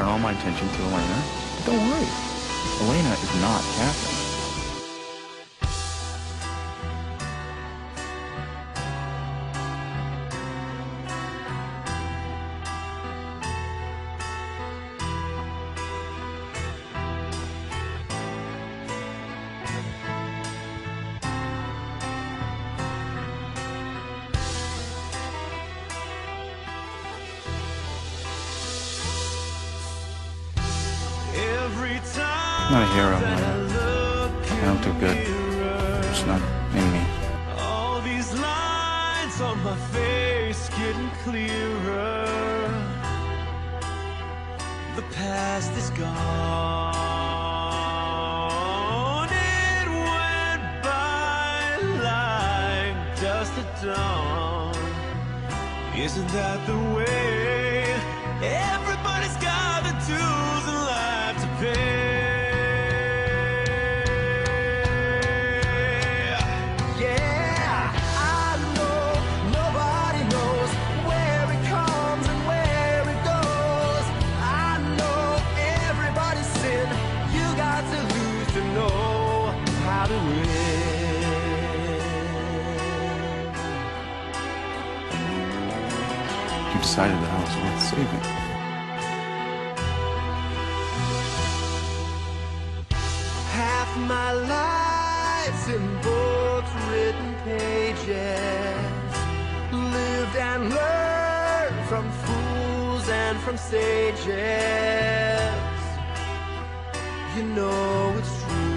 turn all my attention to Elena. Don't worry. Elena is not Catherine. Not a hero, Elena. I don't do good. It's not in me. All these lines on my face getting clearer. The past is gone. It went by like dust at dawn. Isn't that the way? Everybody's got how to win. You decided that I was worth saving. Half my life's in books, written pages. Lived and learned from fools and from sages. You know it's